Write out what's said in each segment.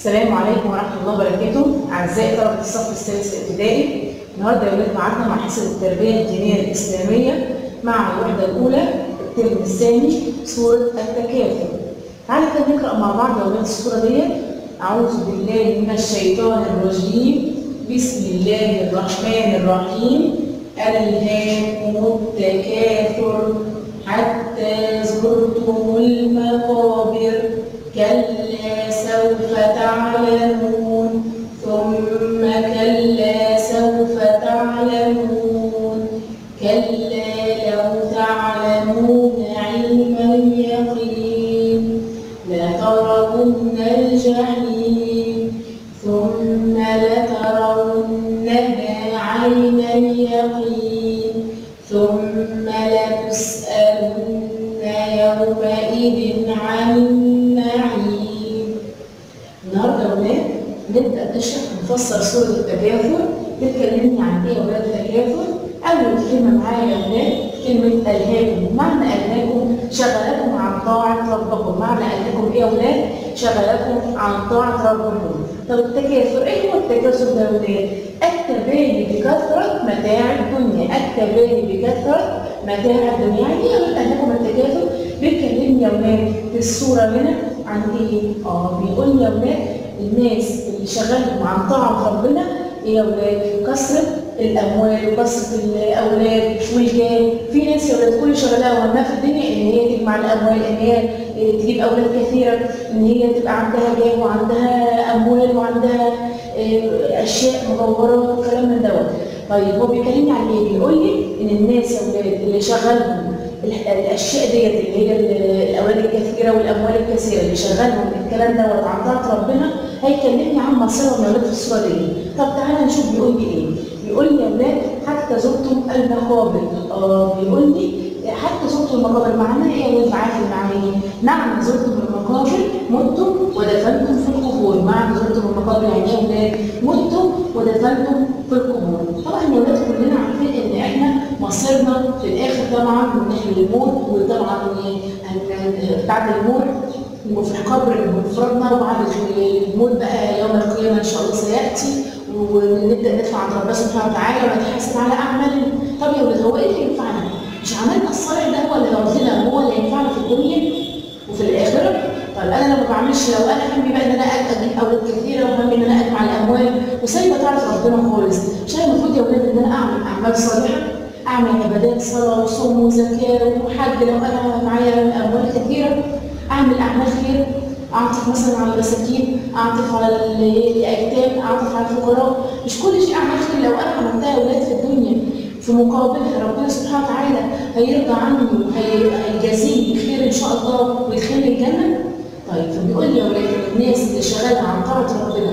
السلام عليكم ورحمة الله وبركاته. أعزائي طلبة الصف السادس الابتدائي النهارده يا ولاد معادنا مع حصة التربية الدينية الإسلامية مع الوحدة الأولى الترم الثاني سورة التكاثر. تعالى كده نقرأ مع بعض يا ولاد السورة ديت أعوذ بالله من الشيطان الرجيم. بسم الله الرحمن الرحيم. ألهاكم التكاثر لترون الجحيم ثم لترونها عين اليقين ثم لتسألن يومئذ عن النعيم. النهارده ولاد نبدأ نشرح ونفسر سورة التكاثر تتكلمني عن إيه ولاد التكاثر؟ أول كلمة معايا يا ولاد كلمه ألهاكم. معنى ألهاكم شغلكم عن طاعة ربكم. معنى ألهاكم إيه يا ولاد شغلكم عن طاعة ربكم. طب التكاثر إيه هو التكاثر ده يا ولاد التباني بكثرة متاع الدنيا. التباني بكثرة متاع الدنيا. يعني إيه ألهاكم التكاثر؟ بيتكلمني يا ولاد في الصورة هنا عن إيه؟ آه بيقول يا ولاد الناس اللي شغالهم عن طاعة ربنا إيه يا ولاد كثرة الأموال وكثره الأولاد والجاه في ناس يا ولاد كل شغلها وهمها في الدنيا إن هي تجمع الأموال إن هي تجيب أولاد كثيرة إن هي تبقى عندها جاه وعندها أموال وعندها أشياء مدورات وكلام من دوت. طيب هو بيكلمني عن إيه؟ بيقول لي إن الناس يا ولاد اللي شغالهم الأشياء ديت اللي هي الأولاد الكثيرة والأموال الكثيرة اللي شغالهم الكلام دوت عن طاعه ربنا هيكلمني عن مصيرهم يا ولاد في الصورة دي. طب تعالى نشوف بيقول لي إيه. بيقول لي يا ولاد حتى زرتم المقابر. آه بيقول لي حتى زرتم المقابر. معناها إيه يا معايا في المعاني نعم زرتم المقابر متم ودفنتم في القبور. معنى زرتم المقابر يعني إيه ولاد متم ودفنتم في القبور. طبعا يا ولاد كلنا عارفين إن إحنا مصيرنا في الآخر طبعا من ناحيه الموت وطبعا بعد الموت وفي القبر بمفردنا وبعد الموت بقى يوم القيامة إن شاء الله سيأتي. ونبدأ ندفع عند ربنا سبحانه وتعالى ونتحاسب على أعمالنا. طب يا ولاد هو إيه اللي ينفعنا؟ مش عملنا الصالح ده هو اللي هيرضينا هو اللي ينفعنا في الدنيا وفي الآخرة؟ طب أنا لو ما بعملش لو أنا همي بقى إن أنا أجيب أولاد كثيره وهمي إن أنا أجمع الأموال وسايبة طاعه ربنا خالص مش أنا المفروض يا ولاد إن أنا أعمل أعمال صالحة؟ أعمل عبادات صلاة وصوم وزكاة وحج لو أنا معايا أموال كثيره أعمل أعمال خير؟ اعطف مثلا على المساكين اعطف على الأيتام اعطف على الفقراء. مش كل شيء اعمال خير لو أنا عملتها يا ولاد في الدنيا. في مقابل ربنا سبحانه وتعالى هيرضى عني وهيجازيني بخير إن شاء الله ويدخلني الجنة. طيب فبيقول لي يا ولاد الناس اللي شغالة عن طاعة ربنا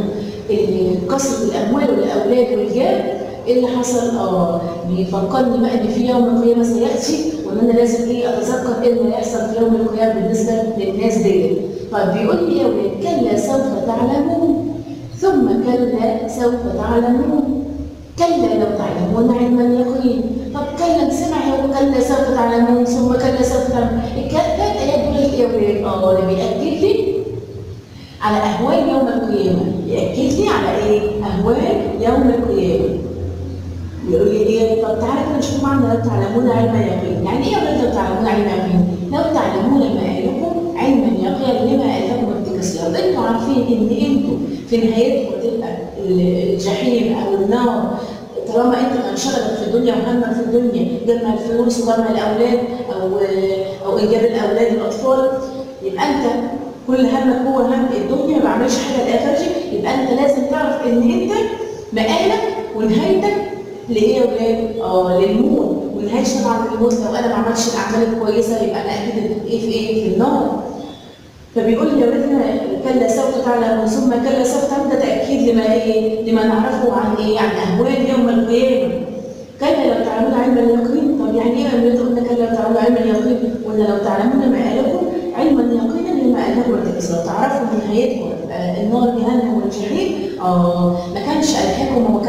اللي كسرت الأموال والأولاد والجاه إيه اللي حصل؟ آه بيفكرني بقى إن في يوم القيامه سياتي وإن أنا لازم إيه أتذكر إيه اللي هيحصل في يوم القيامه بالنسبة للناس ديت. طيب بيقول لي يا ولاد كلا سوف تعلمون ثم كلا سوف تعلمون كلا لو تعلمون علم اليقين طب كلا سمع كلا سوف تعلمون ثم كلا سوف تعلمون الثلاث ايات دول يا ولاد آه ده بيأكد لي على أهوال يوم القيامة بيأكد لي على إيه؟ أهوال يوم القيامة يقول لي إيه طب تعالى نشوف معنى لو تعلمون علم اليقين يعني إيه يا لو تعلمون علم اليقين لو تعلمون ما قالكم علم اليقين لما قالكم التكاسل إنتوا عارفين إن إنتوا في نهايتكم تبقى الجحيم أو النار طالما أنت انشغلت في الدنيا وهمك في الدنيا جمع الفلوس وجمع الاولاد أو أو انجاب الأولاد الأطفال يبقى أنت كل همك هو هم الدنيا ما بعملش حاجة لاخرتي يبقى أنت لازم تعرف إن أنت مقالك للموت ونهايتي طبعا الموت لو أنا ما عملتش الأعمال الكويسة يبقى أنا أكيد إيه في إيه؟ في النار. فبيقول ولادنا كلا سوف تعلم ثم كلا سوف تعلم ده تأكيد لما إيه؟ لما نعرفه عن إيه؟ عن أهوال يوم القيامة. كلا لو تعلمون علم اليقين طب يعني إيه لما قلنا كلا لو تعلمون علم اليقين؟ قلنا لو تعلمون ما قالكم علما يقينا لما قالكم لو تعرفوا نهايتكم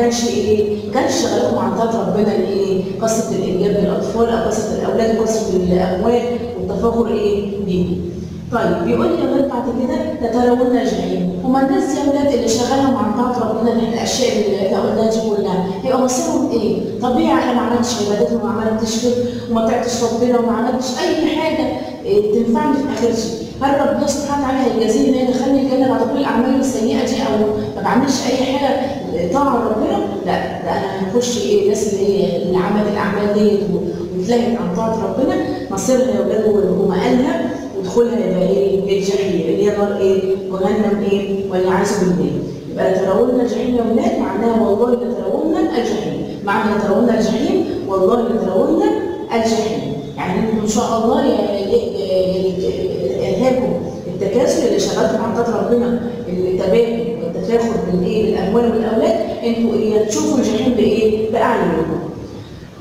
كانش إيه كانش شغلكم عن طاعه ربنا إيه قصة الإنجاب للأطفال أو قصة الأولاد وقصه الأموال والتفاخر إيه بيهم طيب بيقول لي ولاد بعد كده تترون الجحيم هما الناس يا ولاد اللي شغالهم عن طاعه ربنا الأشياء اللي قلناها دي كلها هيبقى مصيرهم إيه؟ طبيعي أنا ما عملتش عبادات وما عملتش وما طلعتش ربنا وما عملتش أي حاجة إيه تنفعني في آخرتي هل ربنا سبحانه وتعالى هيجازيني إن هي يدخلني الجنة بعد كل الأعمال السيئة دي أو ما بعملش أي حاجة طاعه؟ لا ده أنا هخش إيه الناس اللي هي اللي عملت الاعمال ديت واتلهت عن طاعه ربنا مصيرها يا ولاد هو مقالها ودخولها يبقى إيه؟ الجحيم اللي هي نار إيه؟ جهنم إيه؟ والعياذ بالله. يبقى لترون الجحيم يا ولاد معناها والله لترون الجحيم. معنى لترون الجحيم والله لترون الجحيم. يعني ان شاء الله يلهاكم التكاسل اللي شغلتم عن طاعه ربنا التباهي والتفاخر بالإيه؟ بالاموال والأولاد أنتوا إيه؟ تشوفوا الجحيم بإيه؟ باعينكم.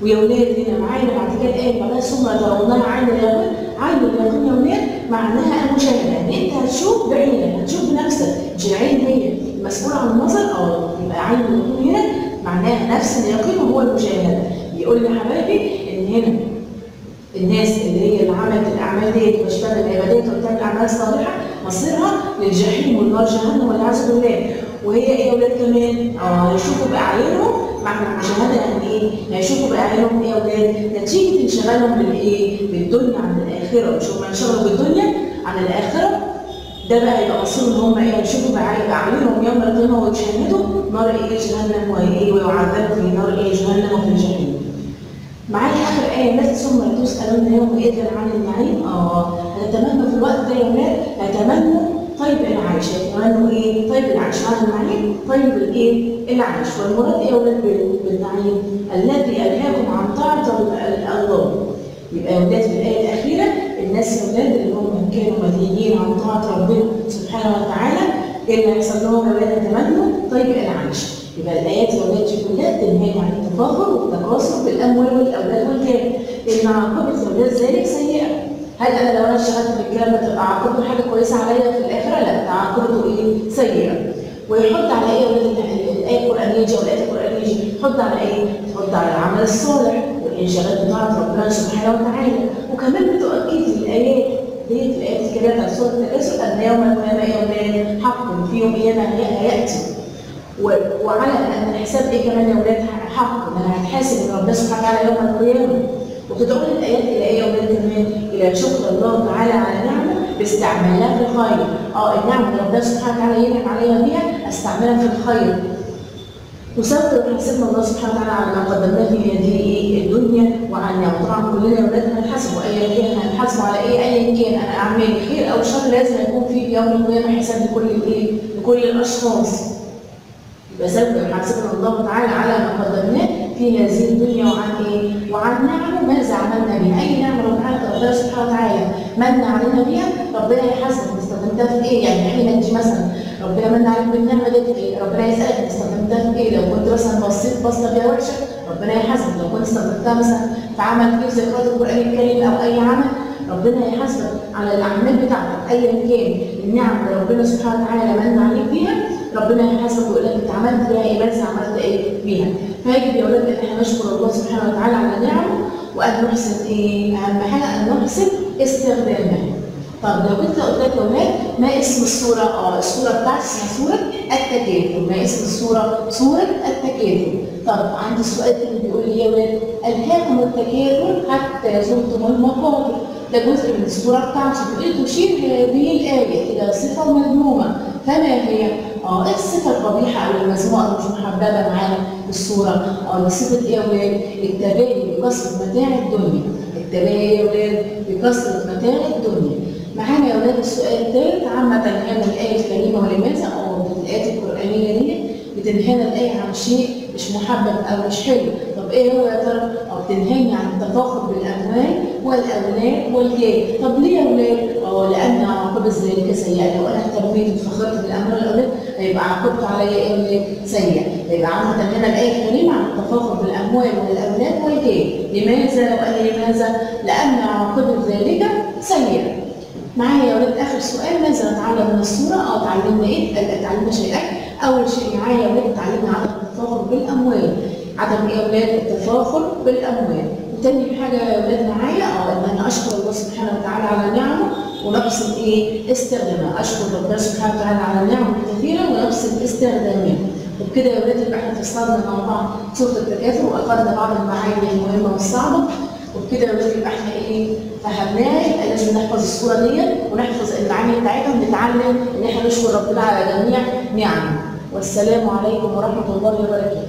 ويا ولاد هنا معانا بعد كده الايه بعدها ثم ترونها عين اليقين عين اليقين يا ولاد معناها المشاهدة يعني انت هتشوف بعينك هتشوف بنفسك مش العين هي مسؤوله عن النظر آه يبقى عين اليقين هنا معناها نفس اليقين وهو المشاهدة بيقول لي حبايبي إن هنا الناس اللي هي اللي عملت الأعمال ديت واشتغلت العبادات وبتعمل أعمال صالحة مصيرها للجحيم والنار جهنم والعياذ بالله وهي إيه يا ولاد كمان؟ آه هيشوفوا بأعينهم معنى المشاهده يعني إيه؟ هيشوفوا بأعينهم إيه يا ولاد؟ نتيجه انشغالهم بالايه؟ بالدنيا عن الآخرة مش هم انشغلوا بالدنيا عن الآخرة ده بقى يبقى مصيرهم إن هم إيه؟ يشوفوا بأعينهم يوم القيامه ويشاهدوا نار إيه جهنم وايه ويعذبوا في نار إيه جهنم وفي الجحيم. معايا آخر آية الناس ثم تسالون يومئذ عن النعيم. آه هنتمنى في الوقت ده يا ولاد هتمنوا طيب العيش. يتمنوا إيه؟ طيب العيش. معنى النعيم طيب الإيه؟ العيش. والمراد إيه يا ولاد بالنعيم؟ الذي الهاكم عن طاعة الله يبقى يا ولاد في الآية الأخيرة الناس يا ولاد اللي هم كانوا مدينين عن طاعة ربنا سبحانه وتعالى إيه اللي هيحصل لهم يا ولاد؟ يتمنوا طيب العيش. يبقى الآيات دي كلها تنهي عن التفاخر والتكاثر بالأموال والأولاد والجاه إن عاقبه أولاد ذلك سيئة هل أنا لو أنا اشتغلت في الكلام تبقى عاقبته حاجة كويسة عليا في الآخرة؟ لا عاقبته إيه؟ سيئة. ويحط على إيه الآية القرانيه دي أو الايات القرانيه دي؟ يحط على إيه؟ يحط على العمل الصالح والانشغال بطاعه ربنا سبحانه وتعالى وكمان بتؤكد الايات ديت الايات الكريمة بتاعت سورة التكاثر أن يوم القيامه يوم حق في يوم هيأتي وعلى أن الحساب إيه كمان يا ولاد حق ان أنا هتحاسب من ربنا سبحانه وتعالى يوم القيامة. وتدعو الايات إلى إيه يا ولاد كمان؟ إلى شكر الله تعالى على نعمة باستعمالها في الخير. آه النعمة اللي ربنا سبحانه وتعالى ينعم عليها بيها استعملها في الخير. وسبب حسبنا الله سبحانه وتعالى على ما قدمناه في هذه الدنيا وعن نعم طبعا كلنا يا ولاد هنحاسبوا ايا كان هنحاسبوا على إيه؟ ايا كان أنا اعمالي خير أو شر لازم يكون في يوم القيامة حساب لكل الايه لكل الأشخاص. يبقى سبب حسبنا الله تعالى على ما قدمناه في هذه الدنيا وعن إيه؟ وعن نعمه ماذا عملنا بها؟ أي نعمه ربنا سبحانه وتعالى من علينا بها ربنا يحاسبك استخدمتها في إيه؟ يعني إحنا انت مثلا ربنا من عليك بالنعمة دي إيه؟ ربنا يسالك استخدمتها في إيه؟ لو كنت مثلا بصيت بصه فيها وحشة ربنا يحاسبك، لو كنت استخدمتها مثلا في عمل زي قراءه القرآن الكريم أو أي عمل ربنا يحاسبك على الأعمال بتاعتك ايا كان النعم اللي ربنا سبحانه وتعالى من عليك بيها ربنا يحاسبك ويقول لك أنت عملت بيها إيه؟ بس عملت إيه؟ بيها. فيجب يا أولاد ان إحنا نشكر الله سبحانه وتعالى على نعمه وأن نحسن إيه؟ أهم حاجة أن نحسن استخدامها. طب لو كنت قلت لك أولاد ما اسم السوره آه السوره بتاعتي اسمها سوره التكاثر. ما اسم السوره سوره التكاثر. طب عندي السؤال اللي بيقول لي يا أولاد الهاكم التكاثر حتى زرتم المقابر. ده جزء من السوره بتاعتي. بتقول تشير هذه الآية إلى صفة مذمومة. فما هي؟ آه الصفة القبيحة أو المذمومه أو مش محببة معانا في الصورة آه صفة إيه يا ولاد؟ التباهي بكثره متاع الدنيا التباهي يا ولاد بكثره متاع الدنيا معانا يا ولاد السؤال الثالث عامة هذا الآية الكريمة ولماذا أو الآيات القرآنية دي بتنهانا الآية عن شيء مش محبب أو مش حلو طب إيه هو يا ترى؟ أو بتنهاني عن التفاخر بالأموال والأولاد والجاه طب ليه يا ولاد؟ أه لأن عاقبة ذلك سيئة لو أنا اهتميت واتفخرت بالأموال والأولاد هيبقى عاقبته عليا إيه؟ يا ولاد؟ سيئة يبقى عامة هنا الآية الكريمة عن التفاخر بالأموال والأولاد والجاه لماذا؟ وقال لماذا؟ لأن عاقبة ذلك سيئة معايا يا ولاد آخر سؤال. ماذا نتعلم من الصورة؟ أو تعلمنا إيه؟ تعلمنا شيئين أول شيء معايا يا ولاد تعلمنا عدم التفاخر بالأموال. عدم إيه يا ولاد التفاخر بالأموال. وتاني حاجة يا ولاد معايا آه إن أنا أشكر الله سبحانه وتعالى على نعمه ونحسن إيه؟ استخدامها أشكر ربنا سبحانه وتعالى على النعم الكثيره ونحسن استخدامها وبكده يا ولاد يبقى إحنا فصلنا مع بعض سورة التكاثر واخذنا بعض المعاني المهمة والصعبة. وبكده يا ولاد يبقى إحنا إيه؟ فهمناها يبقى لازم نحفظ الصورة دي ونحفظ المعاني بتاعتها ونتعلم إن إحنا نشكر ربنا على جميع نعمه. والسلام عليكم ورحمة الله وبركاته.